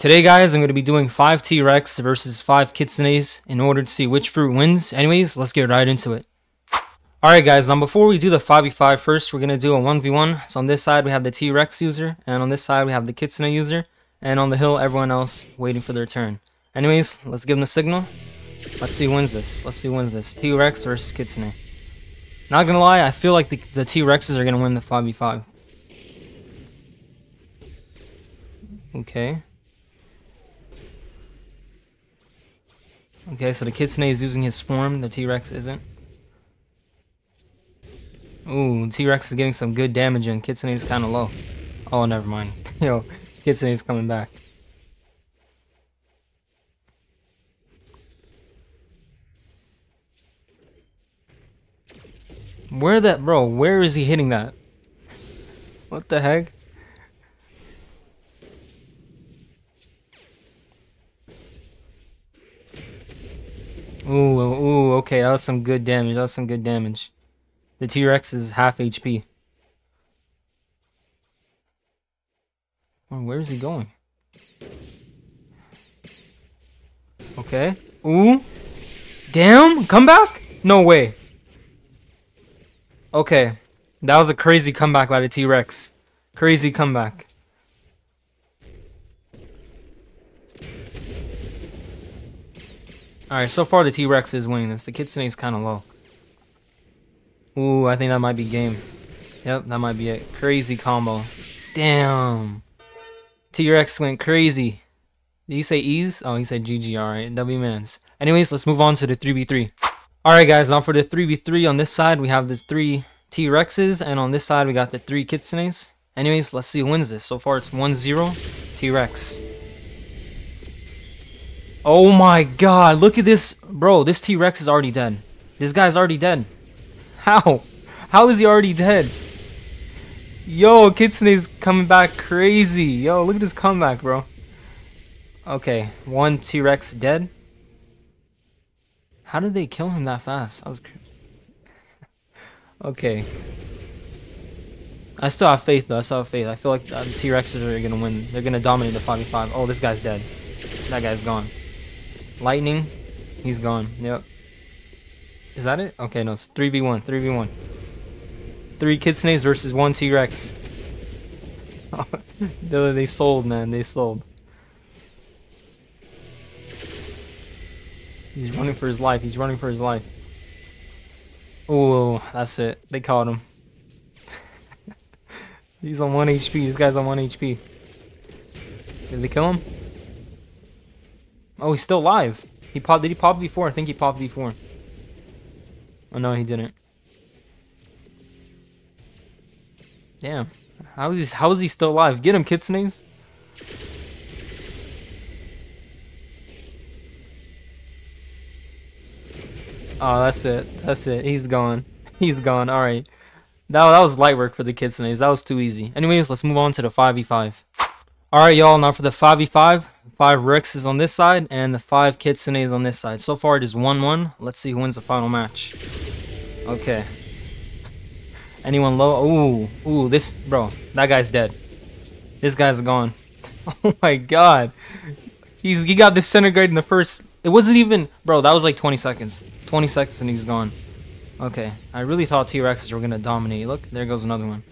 Today, guys, I'm going to be doing 5 T-Rex versus 5 Kitsunes in order to see which fruit wins. Anyways, let's get right into it. Alright guys, now before we do the 5v5 first, we're going to do a 1v1. So on this side we have the T-Rex user, and on this side we have the Kitsune user, and on the hill everyone else waiting for their turn. Anyways, let's give them the signal. Let's see who wins this. Let's see who wins this. T-Rex versus Kitsune. Not gonna lie, I feel like the, the T-Rexes are gonna win the 5v5. Okay. Okay, so the Kitsune is using his form, the T-Rex isn't. Ooh, T-Rex is getting some good damage in. Kitsune is kind of low. Oh, never mind. Yo, Kitsune is coming back. Where that, bro? Where is he hitting that? What the heck? Ooh, ooh, okay, that was some good damage. That was some good damage. The T-Rex is half HP. Oh, where is he going? Okay. Ooh. Damn, come back? No way. Okay. That was a crazy comeback by the T-Rex. Crazy comeback. Alright, so far the T-Rex is winning this. The Kitsune is kind of low. Ooh, I think that might be game. Yep, that might be it. Crazy combo. Damn. T-Rex went crazy. Did he say ease? Oh, he said GG. Alright, W mans. Anyways, let's move on to the 3v3. Alright, guys, now for the 3v3 on this side, we have the three T-Rexes, and on this side, we got the three Kitsunes. Anyways, let's see who wins this. So far, it's 1-0 T-Rex. Oh my god, look at this. Bro, this T-Rex is already dead. This guy's already dead. How? How is he already dead? Yo, Kitsune's coming back crazy. Yo, look at this comeback, bro. Okay, one T-Rex dead. How did they kill him that fast? I was Okay. I still have faith, though. I still have faith. I feel like the T-Rexes are going to win. They're going to dominate the 5v5. Oh, this guy's dead. That guy's gone. Lightning. He's gone. Yep. Is that it? Okay, no, it's 3v1, 3v1. Three Kitsunes versus one T-Rex. they sold, man, they sold. He's running for his life, he's running for his life. Oh, that's it. They caught him. he's on 1 HP, this guy's on 1 HP. Did they kill him? Oh, he's still alive. He popped, did he pop before? I think he popped before. Oh no, he didn't. Damn. How is he how is he still alive? Get him, Kitsunes. Oh, that's it. That's it. He's gone. He's gone. Alright. That, that was light work for the Kitsunes. That was too easy. Anyways, let's move on to the 5v5. Alright, y'all. Now for the 5v5. Five Rexes on this side and the five Kitsunes on this side. So far it is 1-1. Let's see who wins the final match. Okay. Anyone low? Ooh, ooh, this, bro, that guy's dead. This guy's gone. Oh my god. He's He got disintegrated in the first, it wasn't even, bro, that was like 20 seconds. 20 seconds and he's gone. Okay, I really thought T-Rexes were to dominate. Look, there goes another one.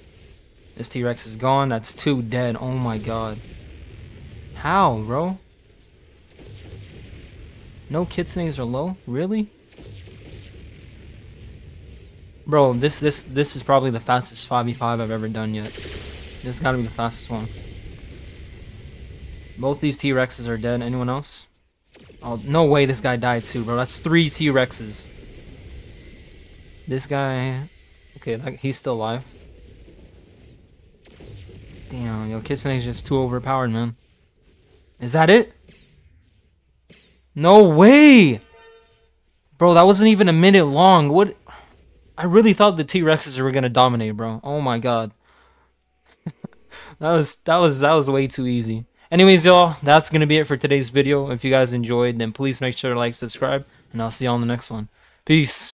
This T-Rex is gone. That's two dead. Oh my god. How, bro? No Kitsunes are low? Really? Bro, this this this is probably the fastest 5v5 I've ever done yet. This gotta be the fastest one. Both these T-Rexes are dead. Anyone else? Oh, no way this guy died too, bro. That's three T-Rexes. This guy... Okay, he's still alive. Damn, yo, Kitsune's just too overpowered, man. Is that it? No way! Bro, that wasn't even a minute long. What? I really thought the T-Rexes were gonna dominate, bro. Oh my god. that was that was that was way too easy. Anyways, y'all, that's gonna be it for today's video. If you guys enjoyed, then please make sure to like, subscribe, and I'll see you on the next one. Peace.